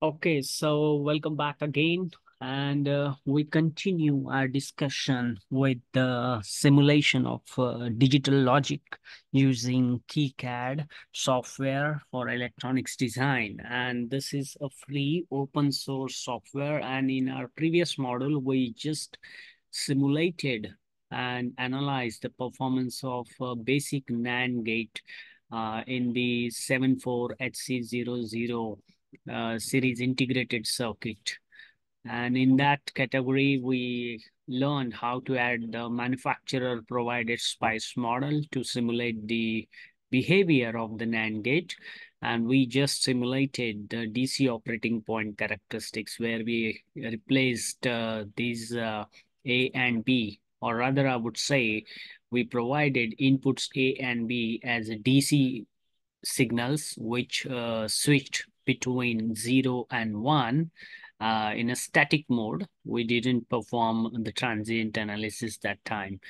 Okay, so welcome back again. And uh, we continue our discussion with the simulation of uh, digital logic using KiCad software for electronics design. And this is a free open source software. And in our previous model, we just simulated and analyzed the performance of a basic NAND gate uh, in the 74HC00 uh, series integrated circuit. And in that category, we learned how to add the manufacturer provided SPICE model to simulate the behavior of the NAND gate. And we just simulated the DC operating point characteristics where we replaced uh, these uh, A and B, or rather I would say we provided inputs A and B as DC signals, which uh, switched between zero and one uh, in a static mode. We didn't perform the transient analysis that time.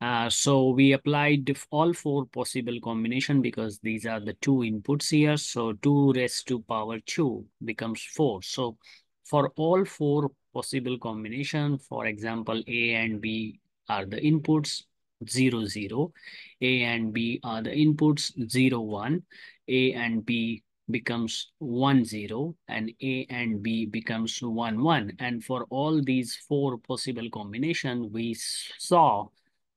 Uh, so we applied all four possible combination because these are the two inputs here. So 2 raised to power 2 becomes 4. So for all four possible combination, for example, A and B are the inputs, 0, 0. A and B are the inputs, 0, 1. A and B becomes 1, 0 and A and B becomes 1, 1. And for all these four possible combination, we saw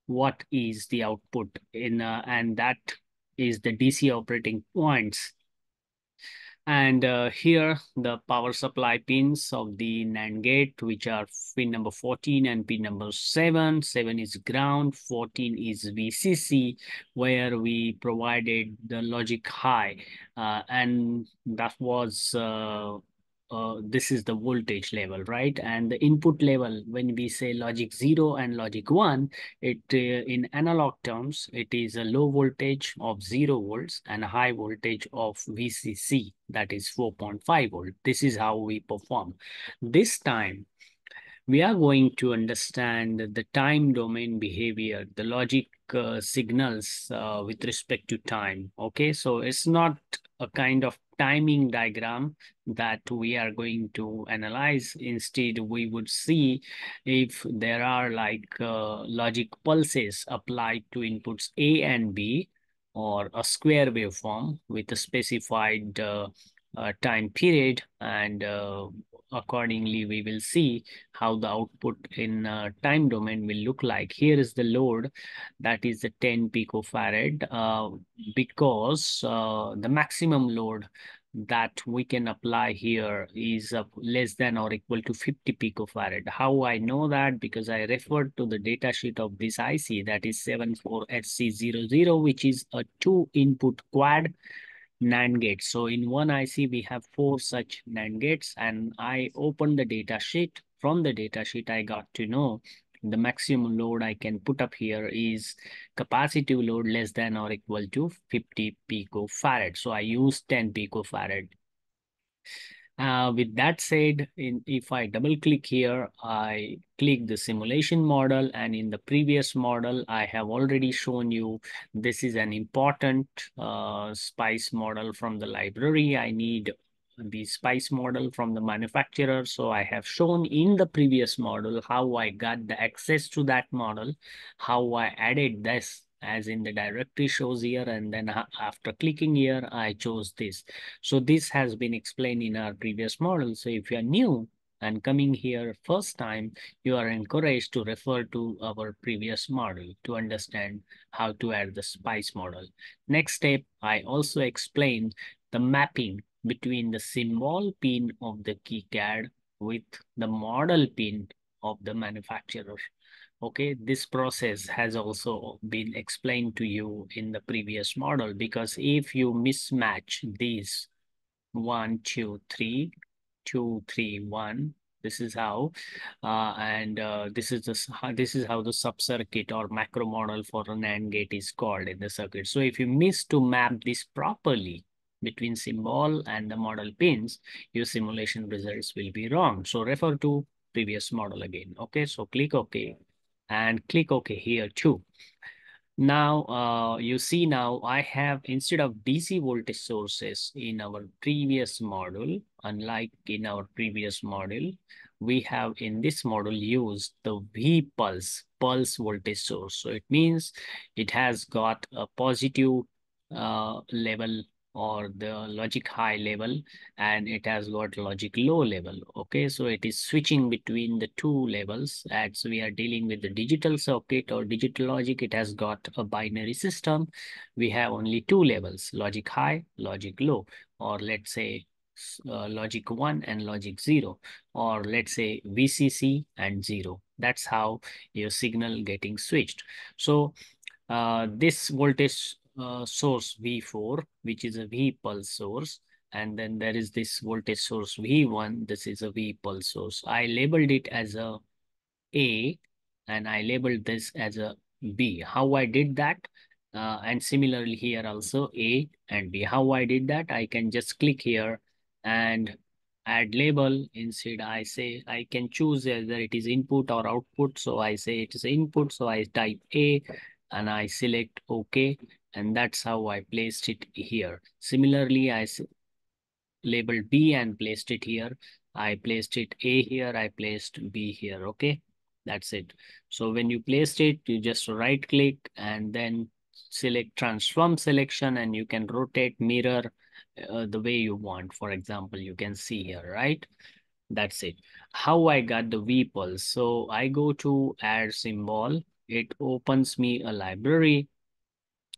what is the output in uh, and that is the DC operating points and uh, here the power supply pins of the NAND gate, which are pin number 14 and pin number 7. 7 is ground, 14 is VCC, where we provided the logic high. Uh, and that was uh, uh, this is the voltage level, right? And the input level, when we say logic zero and logic one, it uh, in analog terms, it is a low voltage of zero volts and a high voltage of VCC, that is 4.5 volt. This is how we perform. This time, we are going to understand the time domain behavior, the logic uh, signals uh, with respect to time. Okay, so it's not a kind of timing diagram that we are going to analyze. Instead, we would see if there are like uh, logic pulses applied to inputs A and B or a square waveform with a specified uh, uh, time period and uh, accordingly we will see how the output in uh, time domain will look like here is the load that is the 10 picofarad uh, because uh, the maximum load that we can apply here is uh, less than or equal to 50 picofarad. How I know that? Because I referred to the data sheet of this IC that is 74HC00, which is a two input quad NAND gates. So in one IC, we have four such NAND gates and I opened the data sheet. From the data sheet, I got to know the maximum load I can put up here is capacitive load less than or equal to 50 picofarad. So I use 10 picofarad. Uh, with that said, in, if I double click here, I click the simulation model and in the previous model, I have already shown you this is an important uh, SPICE model from the library. I need the SPICE model from the manufacturer. So I have shown in the previous model how I got the access to that model, how I added this as in the directory shows here and then after clicking here I chose this. So this has been explained in our previous model. So if you are new and coming here first time you are encouraged to refer to our previous model to understand how to add the spice model. Next step I also explained the mapping between the symbol pin of the KiCad with the model pin of the manufacturer Okay, this process has also been explained to you in the previous model because if you mismatch these one, two, three, two, three, one, this is how, uh, and uh, this is the this is how the sub circuit or macro model for an AND gate is called in the circuit. So if you miss to map this properly between symbol and the model pins, your simulation results will be wrong. So refer to previous model again. Okay, so click OK and click OK here too. Now, uh, you see now I have instead of DC voltage sources in our previous model, unlike in our previous model, we have in this model used the V pulse, pulse voltage source. So it means it has got a positive uh, level or the logic high level and it has got logic low level okay? So it is switching between the two levels as we are dealing with the digital circuit or digital logic. It has got a binary system. We have only two levels logic high logic low or let's say uh, logic 1 and logic 0 or let's say VCC and 0 that's how your signal getting switched. So uh, this voltage uh, source V4, which is a V pulse source. And then there is this voltage source V1. This is a V pulse source. I labeled it as a A and I labeled this as a B. How I did that? Uh, and similarly here also A and B. How I did that? I can just click here and add label instead I say I can choose whether it is input or output. So I say it is input. So I type A and I select OK and that's how I placed it here. Similarly, I labeled B and placed it here. I placed it A here, I placed B here, okay? That's it. So when you placed it, you just right click and then select transform selection and you can rotate mirror uh, the way you want. For example, you can see here, right? That's it. How I got the V pulse. So I go to add symbol. It opens me a library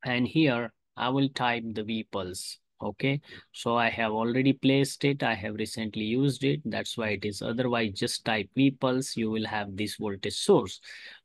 and here I will type the vpulse. Okay, so I have already placed it. I have recently used it. That's why it is. Otherwise, just type vpulse. You will have this voltage source.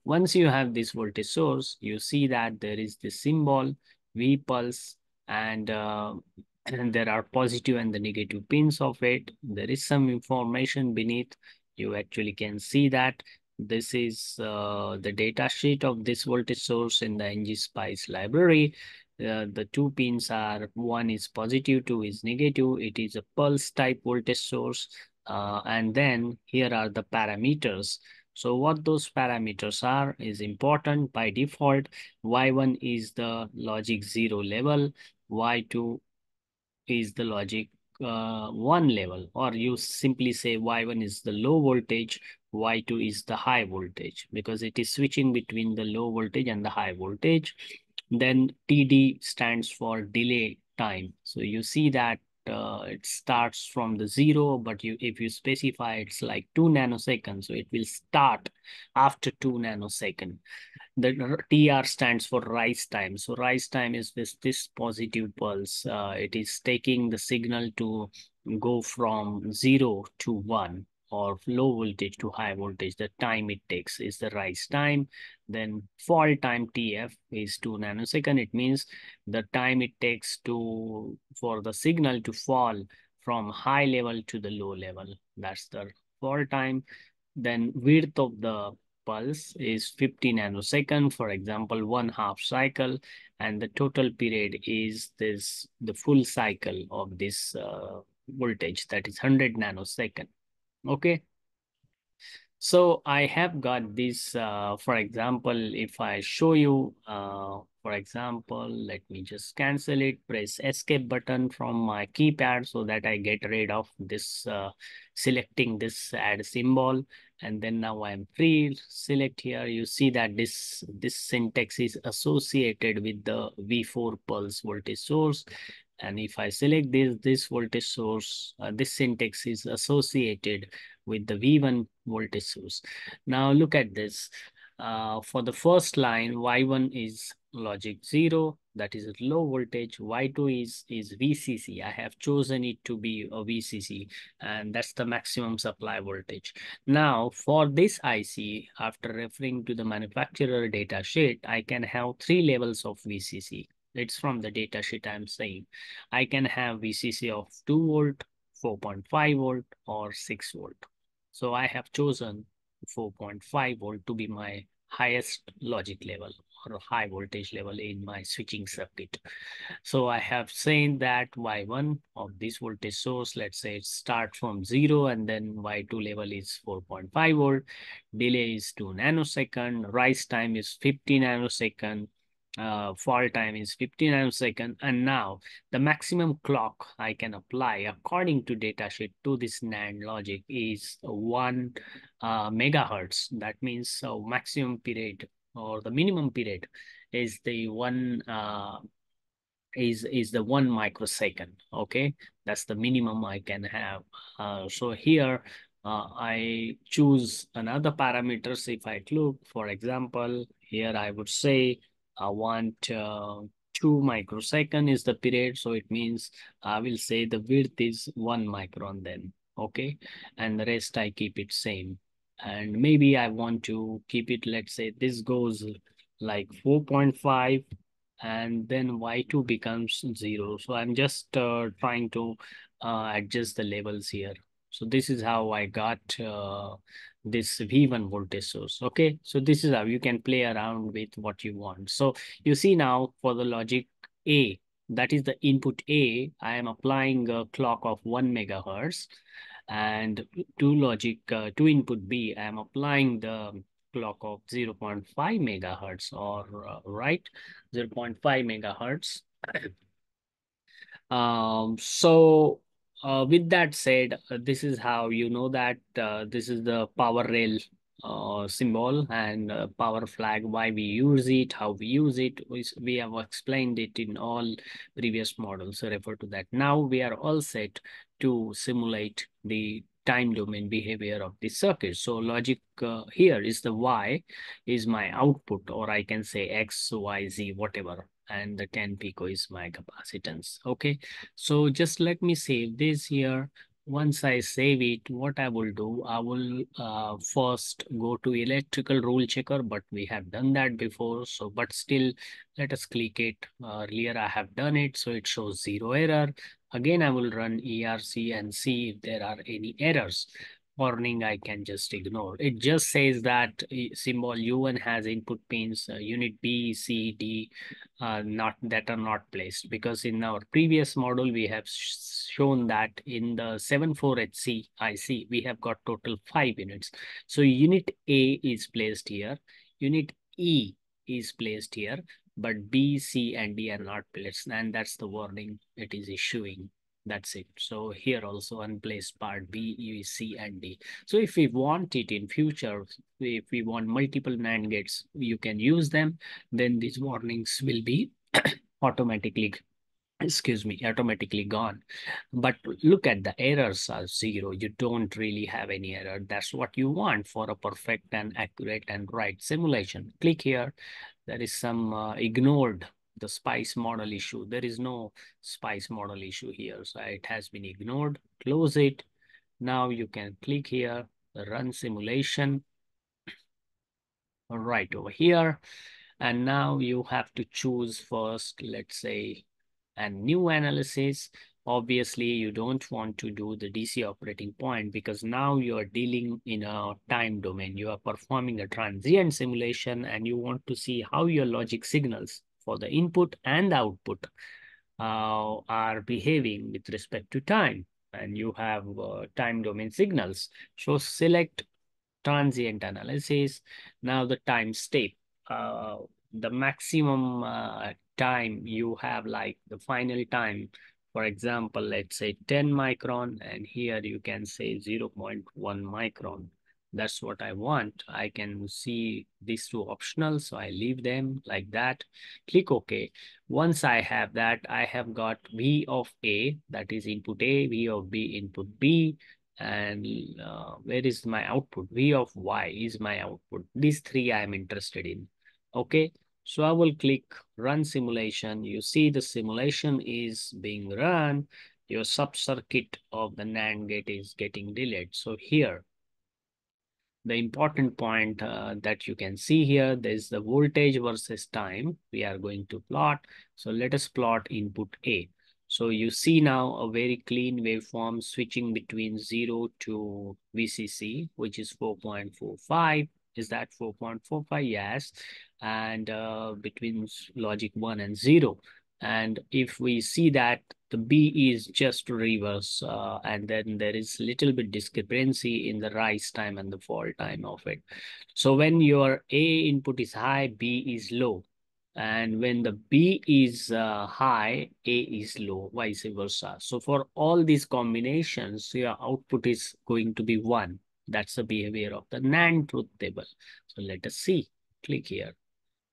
Once you have this voltage source, you see that there is this symbol vpulse and uh, and there are positive and the negative pins of it. There is some information beneath. You actually can see that this is uh, the data sheet of this voltage source in the ngSpice library. Uh, the two pins are one is positive, two is negative. It is a pulse type voltage source. Uh, and then here are the parameters. So what those parameters are is important by default. Y1 is the logic zero level. Y2 is the logic uh, one level or you simply say Y1 is the low voltage, Y2 is the high voltage because it is switching between the low voltage and the high voltage. Then TD stands for delay time. So you see that uh, it starts from the zero, but you if you specify it's like two nanoseconds, so it will start after two nanosecond. The TR stands for rise time. So rise time is this this positive pulse. Uh, it is taking the signal to go from zero to one or low voltage to high voltage, the time it takes is the rise time. Then fall time TF is 2 nanosecond. It means the time it takes to for the signal to fall from high level to the low level. That's the fall time. Then width of the pulse is 50 nanosecond, for example, one half cycle. And the total period is this the full cycle of this uh, voltage that is 100 nanosecond. Okay. So I have got this, uh, for example, if I show you, uh, for example, let me just cancel it, press escape button from my keypad so that I get rid of this, uh, selecting this add symbol. And then now I'm free, select here, you see that this, this syntax is associated with the V4 pulse voltage source. And if I select this, this voltage source, uh, this syntax is associated with the V1 voltage source. Now look at this. Uh, for the first line, Y1 is logic 0, that is low voltage. Y2 is, is VCC. I have chosen it to be a VCC, and that's the maximum supply voltage. Now, for this IC, after referring to the manufacturer data sheet, I can have three levels of VCC. It's from the data sheet I'm saying. I can have VCC of 2 volt, 4.5 volt, or 6 volt. So I have chosen 4.5 volt to be my highest logic level or high voltage level in my switching circuit. So I have seen that Y1 of this voltage source, let's say it start from zero and then Y2 level is 4.5 volt, delay is 2 nanosecond, rise time is 50 nanosecond, uh, fall time is 50 nanosecond. And now the maximum clock I can apply according to datasheet to this NAND logic is one uh, megahertz. That means so maximum period or the minimum period is the one uh, is is the one microsecond. Okay, that's the minimum I can have. Uh, so here uh, I choose another parameters. If I look, for example, here I would say I want uh, two microsecond is the period. So it means I will say the width is one micron then. Okay. And the rest I keep it same. And maybe I want to keep it, let's say this goes like 4.5 and then y2 becomes zero. So I'm just uh, trying to uh, adjust the labels here. So this is how I got uh, this V1 voltage source. Okay, so this is how you can play around with what you want. So you see now for the logic A, that is the input A, I am applying a clock of one megahertz and to logic uh, to input B, I am applying the clock of 0 0.5 megahertz or uh, right 0 0.5 megahertz. um, so uh, with that said, uh, this is how you know that uh, this is the power rail uh, symbol and uh, power flag, why we use it, how we use it. We, we have explained it in all previous models, so refer to that. Now we are all set to simulate the time domain behavior of the circuit. So logic here is the Y is my output, or I can say X, Y, Z, whatever and the 10 pico is my capacitance. Okay, so just let me save this here. Once I save it, what I will do, I will uh, first go to electrical rule checker, but we have done that before. So, but still, let us click it. Uh, earlier, I have done it, so it shows zero error. Again, I will run ERC and see if there are any errors warning I can just ignore. It just says that symbol U1 has input pins, uh, unit B, C, D, uh, not that are not placed because in our previous model, we have sh shown that in the 74HC IC, we have got total five units. So unit A is placed here, unit E is placed here, but B, C, and D are not placed. And that's the warning it is issuing. That's it. So here also unplaced part B, E, C, and D. So if we want it in future, if we want multiple NAND gates, you can use them. Then these warnings will be automatically, excuse me, automatically gone. But look at the errors are zero. You don't really have any error. That's what you want for a perfect and accurate and right simulation. Click here. There is some uh, ignored the spice model issue. There is no spice model issue here. So it has been ignored. Close it. Now you can click here, run simulation right over here. And now you have to choose first, let's say, a new analysis. Obviously, you don't want to do the DC operating point because now you are dealing in a time domain. You are performing a transient simulation and you want to see how your logic signals for the input and output uh, are behaving with respect to time. And you have uh, time domain signals. So select transient analysis. Now the time step. Uh, the maximum uh, time you have like the final time for example let's say 10 micron and here you can say 0 0.1 micron that's what I want. I can see these two optional, so I leave them like that. Click OK. Once I have that, I have got V of A, that is input A, V of B, input B, and uh, where is my output? V of Y is my output. These three I am interested in. Okay, so I will click run simulation. You see the simulation is being run. Your sub-circuit of the NAND gate is getting delayed. So here, the important point uh, that you can see here, there's the voltage versus time we are going to plot. So let us plot input A. So you see now a very clean waveform switching between 0 to VCC, which is 4.45. Is that 4.45? Yes. And uh, between logic 1 and 0. And if we see that the B is just reverse, uh, and then there is little bit discrepancy in the rise time and the fall time of it. So when your A input is high, B is low. And when the B is uh, high, A is low, vice versa. So for all these combinations, your output is going to be one. That's the behavior of the NAND truth table. So let us see. Click here.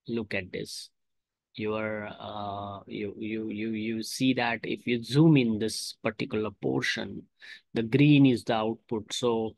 Look at this. Your uh, you you you you see that if you zoom in this particular portion, the green is the output. So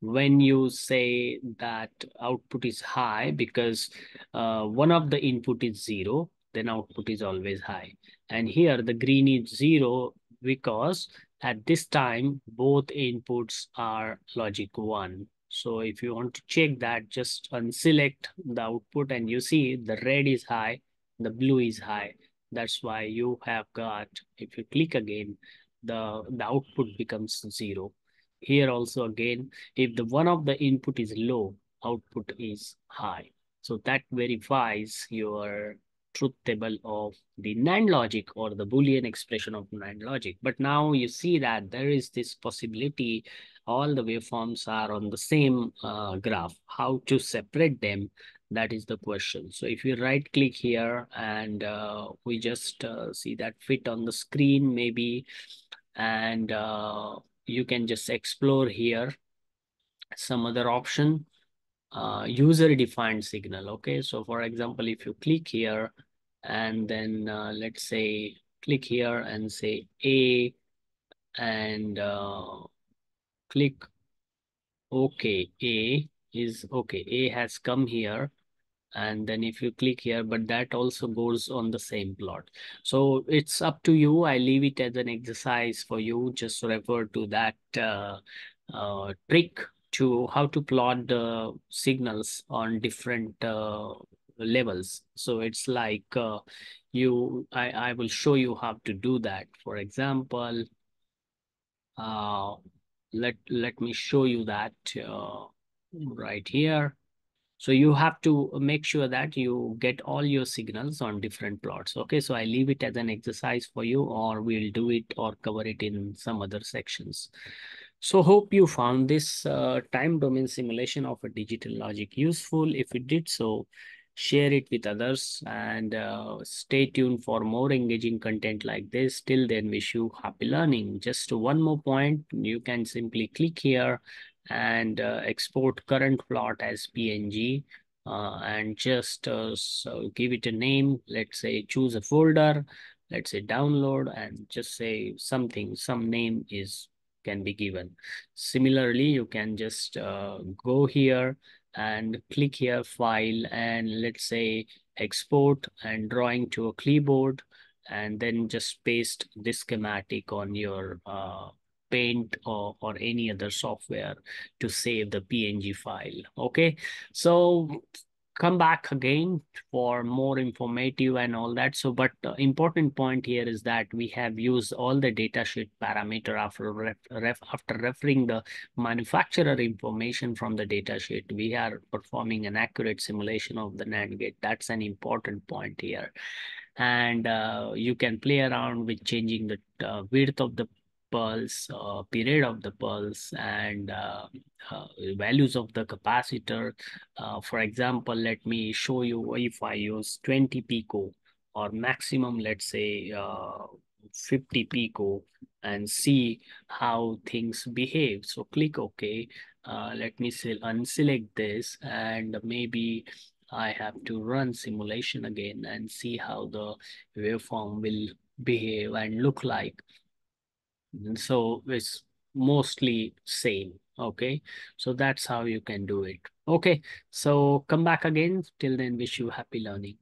when you say that output is high because uh, one of the input is zero, then output is always high. And here the green is zero because at this time, both inputs are logic one. So if you want to check that, just unselect the output and you see the red is high, the blue is high. That's why you have got, if you click again, the, the output becomes zero. Here also again, if the one of the input is low, output is high. So that verifies your truth table of the NAND logic or the Boolean expression of NAND logic. But now you see that there is this possibility all the waveforms are on the same uh, graph. How to separate them, that is the question. So if you right click here and uh, we just uh, see that fit on the screen maybe, and uh, you can just explore here some other option uh, user defined signal okay so for example if you click here and then uh, let's say click here and say a and uh, click okay a is okay a has come here and then if you click here but that also goes on the same plot. So it's up to you. I leave it as an exercise for you. Just refer to that uh, uh, trick to how to plot the signals on different uh, levels. So it's like uh, you I, I will show you how to do that. For example uh, let let me show you that uh, right here so you have to make sure that you get all your signals on different plots. Okay, so I leave it as an exercise for you or we'll do it or cover it in some other sections. So hope you found this uh, time domain simulation of a digital logic useful. If you did so, share it with others and uh, stay tuned for more engaging content like this. Till then, wish you happy learning. Just one more point, you can simply click here and uh, export current plot as PNG uh, and just uh, so give it a name. Let's say choose a folder, let's say download and just say something, some name is can be given. Similarly, you can just go here and click here file and let's say export and drawing to a clipboard and then just paste this schematic on your uh, Paint or, or any other software to save the PNG file. Okay, so come back again for more informative and all that. So, but the important point here is that we have used all the datasheet parameter after ref, ref, after referring the manufacturer information from the datasheet. We are performing an accurate simulation of the NAND gate. That's an important point here. And uh, you can play around with changing the uh, width of the pulse, uh, period of the pulse, and uh, uh, values of the capacitor. Uh, for example, let me show you if I use 20 pico or maximum, let's say uh, 50 pico and see how things behave. So click OK. Uh, let me unselect this and maybe I have to run simulation again and see how the waveform will behave and look like Mm-hmm. so it's mostly same okay? So that's how you can do it. Okay so come back again. Till then wish you happy learning